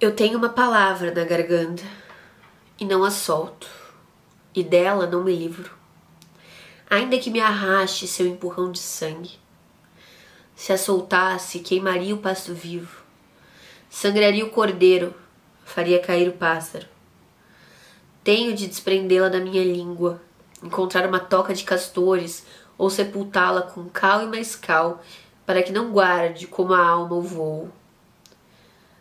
Eu tenho uma palavra na garganta e não a solto, e dela não me livro. Ainda que me arraste seu empurrão de sangue, se a soltasse, queimaria o pasto vivo, sangraria o cordeiro, faria cair o pássaro. Tenho de desprendê-la da minha língua, encontrar uma toca de castores ou sepultá-la com cal e mais cal, para que não guarde como a alma o voo.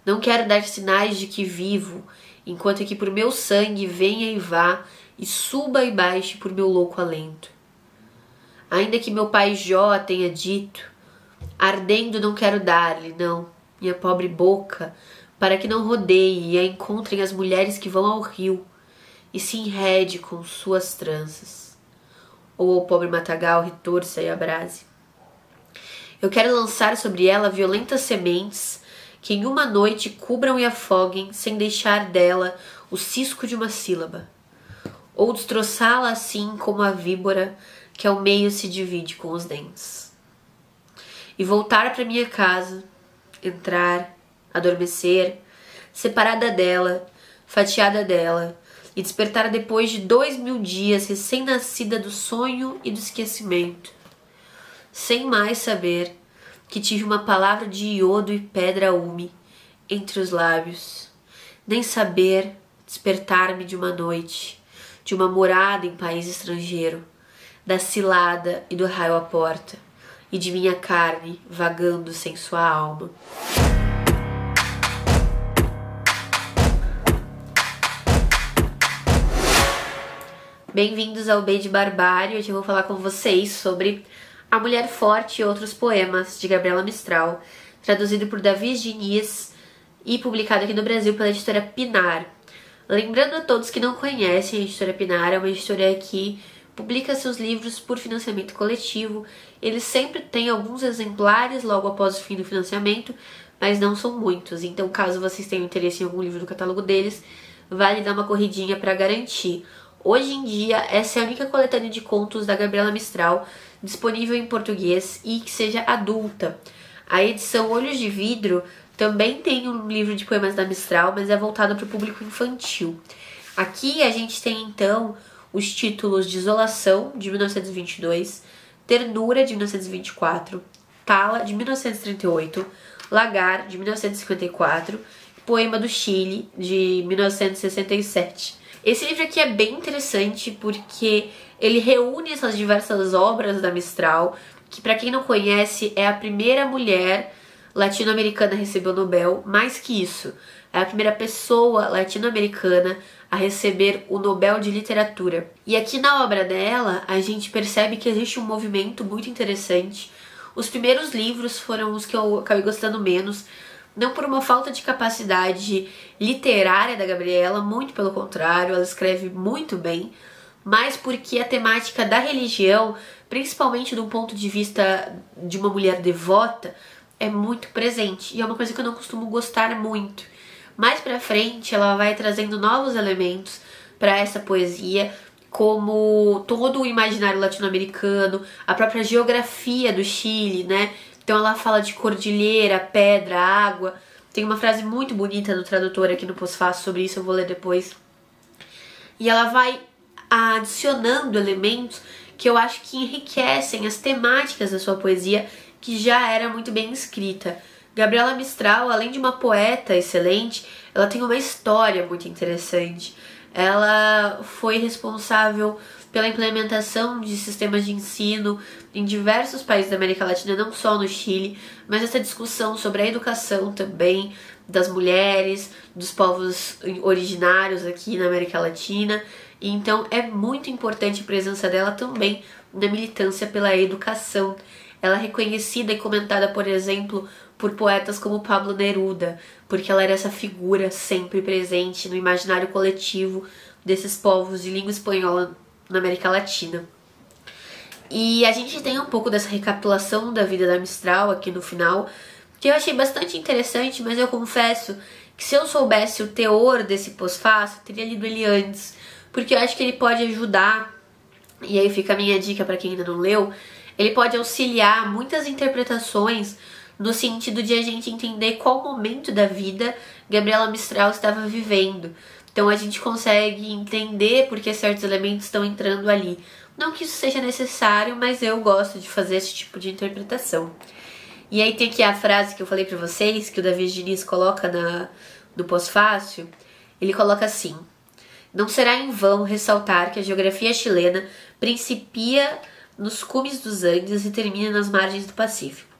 Não quero dar sinais de que vivo, enquanto que por meu sangue venha e vá, e suba e baixe por meu louco alento. Ainda que meu pai Jó tenha dito, ardendo não quero dar-lhe, não, minha pobre boca, para que não rodeie e a encontrem as mulheres que vão ao rio e se enrede com suas tranças. Ou ao pobre matagal retorça e abrase. Eu quero lançar sobre ela violentas sementes que em uma noite cubram e afoguem, sem deixar dela o cisco de uma sílaba, ou destroçá-la assim como a víbora que ao meio se divide com os dentes. E voltar para minha casa, entrar, adormecer, separada dela, fatiada dela, e despertar depois de dois mil dias recém-nascida do sonho e do esquecimento, sem mais saber que tive uma palavra de iodo e pedra ume entre os lábios, nem saber despertar-me de uma noite, de uma morada em país estrangeiro, da cilada e do raio à porta, e de minha carne vagando sem sua alma. Bem-vindos ao B de Barbário. Hoje eu vou falar com vocês sobre a Mulher Forte e Outros Poemas, de Gabriela Mistral, traduzido por Davi Diniz e publicado aqui no Brasil pela editora Pinar. Lembrando a todos que não conhecem a editora Pinar, é uma editora que publica seus livros por financiamento coletivo. Eles sempre têm alguns exemplares logo após o fim do financiamento, mas não são muitos. Então, caso vocês tenham interesse em algum livro do catálogo deles, vale dar uma corridinha para garantir. Hoje em dia, essa é a única coletânea de contos da Gabriela Mistral disponível em português e que seja adulta. A edição Olhos de Vidro também tem um livro de poemas da Mistral, mas é voltado para o público infantil. Aqui a gente tem então os títulos de Isolação, de 1922, Ternura, de 1924, Tala, de 1938, Lagar, de 1954, Poema do Chile, de 1967. Esse livro aqui é bem interessante porque ele reúne essas diversas obras da Mistral, que para quem não conhece é a primeira mulher latino-americana a receber o Nobel, mais que isso, é a primeira pessoa latino-americana a receber o Nobel de Literatura. E aqui na obra dela, a gente percebe que existe um movimento muito interessante. Os primeiros livros foram os que eu acabei gostando menos, não por uma falta de capacidade literária da Gabriela, muito pelo contrário, ela escreve muito bem, mas porque a temática da religião, principalmente do ponto de vista de uma mulher devota, é muito presente e é uma coisa que eu não costumo gostar muito. Mais para frente, ela vai trazendo novos elementos para essa poesia, como todo o imaginário latino-americano, a própria geografia do Chile, né? Então ela fala de cordilheira, pedra, água. Tem uma frase muito bonita do tradutor aqui no pós-fácil sobre isso, eu vou ler depois. E ela vai adicionando elementos que eu acho que enriquecem as temáticas da sua poesia, que já era muito bem escrita. Gabriela Mistral, além de uma poeta excelente, ela tem uma história muito interessante. Ela foi responsável pela implementação de sistemas de ensino em diversos países da América Latina, não só no Chile, mas essa discussão sobre a educação também das mulheres, dos povos originários aqui na América Latina. Então é muito importante a presença dela também na militância pela educação. Ela é reconhecida e comentada, por exemplo, por poetas como Pablo Neruda, porque ela era essa figura sempre presente no imaginário coletivo desses povos de língua espanhola na América Latina. E a gente tem um pouco dessa recapitulação da vida da Mistral aqui no final, que eu achei bastante interessante, mas eu confesso que se eu soubesse o teor desse pós-fácil, teria lido ele antes, porque eu acho que ele pode ajudar, e aí fica a minha dica para quem ainda não leu, ele pode auxiliar muitas interpretações no sentido de a gente entender qual momento da vida Gabriela Mistral estava vivendo. Então a gente consegue entender porque certos elementos estão entrando ali. Não que isso seja necessário, mas eu gosto de fazer esse tipo de interpretação. E aí tem aqui a frase que eu falei para vocês, que o Davi Diniz coloca na, no pós-fácil. Ele coloca assim: Não será em vão ressaltar que a geografia chilena principia nos cumes dos Andes e termina nas margens do Pacífico.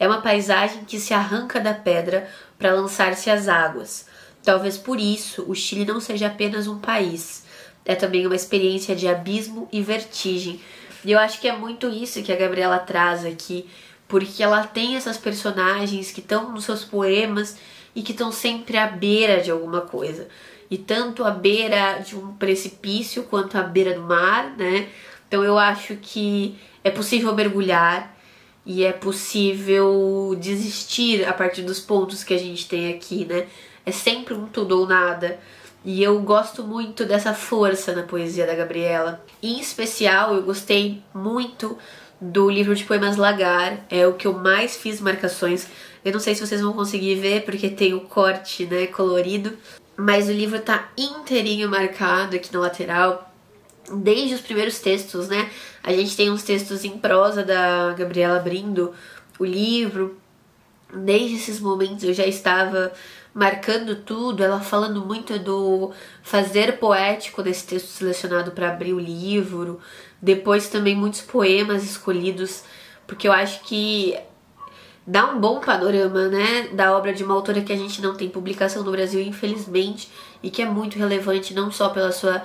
É uma paisagem que se arranca da pedra para lançar-se às águas. Talvez por isso o Chile não seja apenas um país, é também uma experiência de abismo e vertigem. E eu acho que é muito isso que a Gabriela traz aqui, porque ela tem essas personagens que estão nos seus poemas e que estão sempre à beira de alguma coisa. E tanto à beira de um precipício quanto à beira do mar, né? Então eu acho que é possível mergulhar e é possível desistir a partir dos pontos que a gente tem aqui, né? É sempre um tudo ou nada. E eu gosto muito dessa força na poesia da Gabriela. Em especial, eu gostei muito do livro de poemas Lagar, é o que eu mais fiz marcações. Eu não sei se vocês vão conseguir ver porque tem o corte, né, colorido, mas o livro tá inteirinho marcado aqui na lateral, desde os primeiros textos, né? A gente tem uns textos em prosa da Gabriela abrindo o livro. Desde esses momentos eu já estava marcando tudo, ela falando muito do fazer poético desse texto selecionado para abrir o livro, depois também muitos poemas escolhidos, porque eu acho que dá um bom panorama, né, da obra de uma autora que a gente não tem publicação no Brasil, infelizmente, e que é muito relevante não só pela sua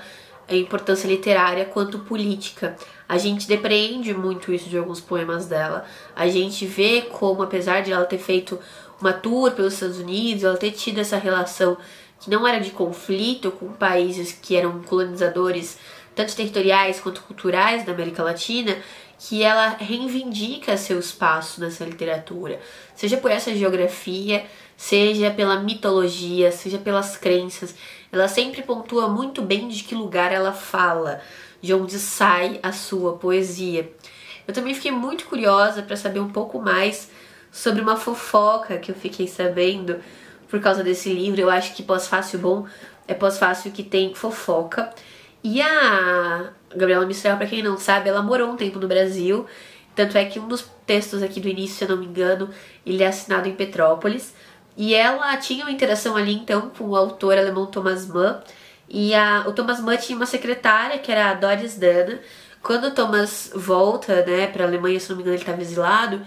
importância literária quanto política. A gente depreende muito isso de alguns poemas dela. A gente vê como, apesar de ela ter feito uma tour pelos Estados Unidos, ela ter tido essa relação que não era de conflito com países que eram colonizadores, tanto territoriais quanto culturais da América Latina, que ela reivindica seu espaço nessa literatura, seja por essa geografia, seja pela mitologia, seja pelas crenças. Ela sempre pontua muito bem de que lugar ela fala, de onde sai a sua poesia. Eu também fiquei muito curiosa para saber um pouco mais sobre uma fofoca que eu fiquei sabendo por causa desse livro. Eu acho que pós-fácil bom é pós-fácil que tem fofoca. E a Gabriela Mistral, para quem não sabe, ela morou um tempo no Brasil. Tanto é que um dos textos aqui do início, se eu não me engano, ele é assinado em Petrópolis. E ela tinha uma interação ali então com o autor alemão Thomas Mann. E a, o Thomas Mann tinha uma secretária que era a Doris Dana. Quando o Thomas volta, né, para a Alemanha, se não me engano, ele estava exilado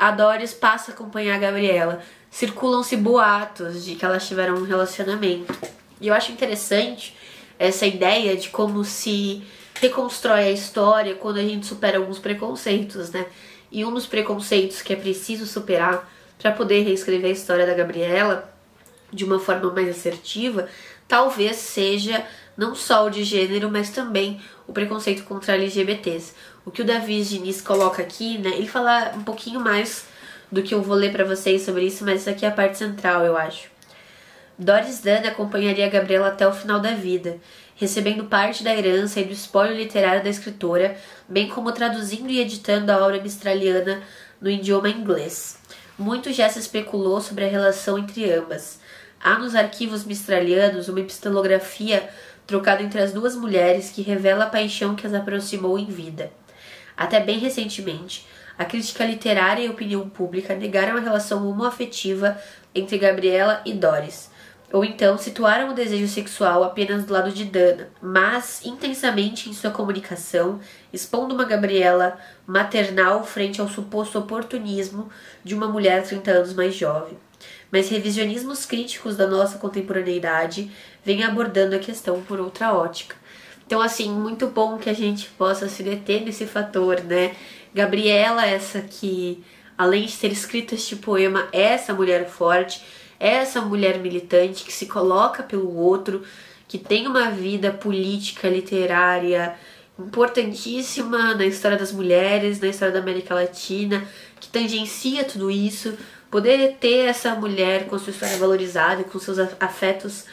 a Doris passa a acompanhar a Gabriela. Circulam-se boatos de que elas tiveram um relacionamento. E eu acho interessante essa ideia de como se reconstrói a história quando a gente supera alguns preconceitos, né? E um dos preconceitos que é preciso superar para poder reescrever a história da Gabriela de uma forma mais assertiva, talvez seja não só o de gênero, mas também o preconceito contra LGBTs. O que o Davi Diniz coloca aqui, né? Ele fala um pouquinho mais do que eu vou ler para vocês sobre isso, mas isso aqui é a parte central, eu acho. Doris Dana acompanharia Gabriela até o final da vida, recebendo parte da herança e do espólio literário da escritora, bem como traduzindo e editando a obra mistraliana no idioma inglês. Muito já se especulou sobre a relação entre ambas. Há nos arquivos mistralianos uma epistolografia trocada entre as duas mulheres que revela a paixão que as aproximou em vida. Até bem recentemente, a crítica literária e a opinião pública negaram a relação homoafetiva entre Gabriela e Doris, ou então situaram o desejo sexual apenas do lado de Dana, mas intensamente em sua comunicação, expondo uma Gabriela maternal frente ao suposto oportunismo de uma mulher 30 anos mais jovem. Mas revisionismos críticos da nossa contemporaneidade vêm abordando a questão por outra ótica. Então, assim, muito bom que a gente possa se deter nesse fator, né? Gabriela, essa que, além de ter escrito este poema, é essa mulher forte, essa mulher militante que se coloca pelo outro, que tem uma vida política, literária importantíssima na história das mulheres, na história da América Latina, que tangencia tudo isso. Poder ter essa mulher com sua história valorizada, com seus afetos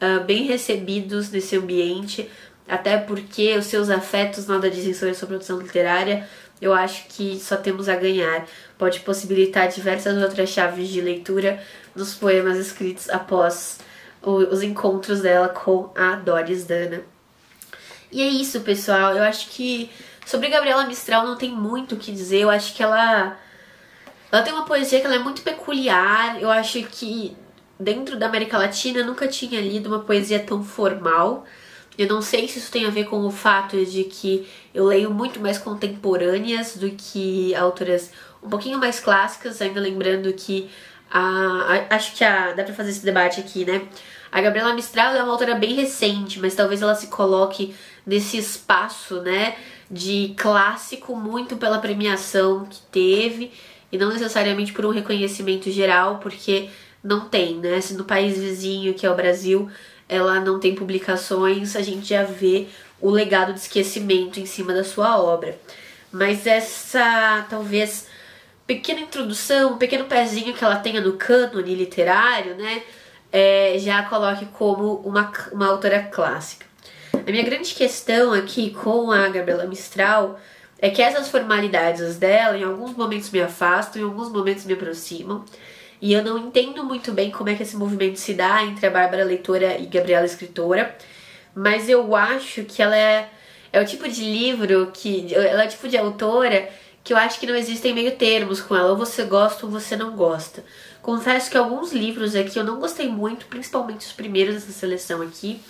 uh, bem recebidos nesse ambiente, até porque os seus afetos nada dizem sobre a sua produção literária, Eu acho que só temos a ganhar. Pode possibilitar diversas outras chaves de leitura nos poemas escritos após os encontros dela com a Doris Dana. E é isso, pessoal. Eu acho que sobre Gabriela Mistral não tem muito o que dizer. Eu acho que ela ela tem uma poesia que ela é muito peculiar. Eu acho que dentro da América Latina eu nunca tinha lido uma poesia tão formal. Eu não sei se isso tem a ver com o fato de que eu leio muito mais contemporâneas do que autoras um pouquinho mais clássicas, ainda lembrando que a, a acho que a, dá pra fazer esse debate aqui, né? A Gabriela Mistral é uma autora bem recente, mas talvez ela se coloque nesse espaço, né, de clássico muito pela premiação que teve e não necessariamente por um reconhecimento geral, porque não tem, né? Se no país vizinho, que é o Brasil, ela não tem publicações, a gente já vê o legado de esquecimento em cima da sua obra. Mas essa, talvez, pequena introdução, um pequeno pezinho que ela tenha no cânone literário, né? É, já coloque como uma, uma autora clássica. A minha grande questão aqui com a Gabriela Mistral é que essas formalidades dela em alguns momentos me afastam, em alguns momentos me aproximam. E eu não entendo muito bem como é que esse movimento se dá entre a Bárbara leitora e Gabriela escritora, mas eu acho que ela é, é o tipo de livro que ela é o tipo de autora que eu acho que não existem meio termos com ela, ou você gosta ou você não gosta. Confesso que alguns livros aqui eu não gostei muito, principalmente os primeiros dessa seleção aqui,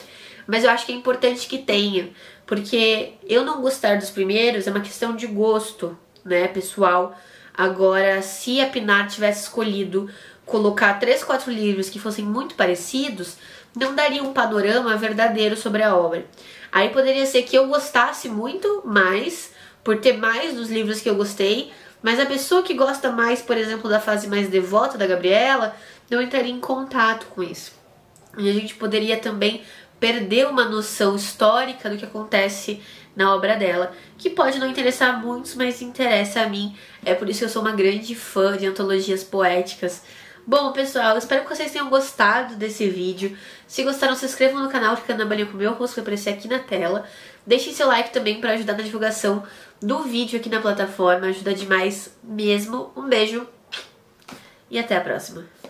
mas eu acho que é importante que tenha, porque eu não gostar dos primeiros é uma questão de gosto, né, pessoal. Agora, se a Pinar tivesse escolhido colocar três, quatro livros que fossem muito parecidos, não daria um panorama verdadeiro sobre a obra. Aí poderia ser que eu gostasse muito mais, por ter mais dos livros que eu gostei, mas a pessoa que gosta mais, por exemplo, da fase mais devota da Gabriela, não entraria em contato com isso. E a gente poderia também perdeu uma noção histórica do que acontece na obra dela, que pode não interessar muitos, mas interessa a mim. É por isso que eu sou uma grande fã de antologias poéticas. Bom, pessoal, espero que vocês tenham gostado desse vídeo. Se gostaram, se inscrevam no canal Ficando na Balinha com o meu rosto, que aparecer aqui na tela. Deixem seu like também para ajudar na divulgação do vídeo aqui na plataforma, ajuda demais mesmo. Um beijo e até a próxima.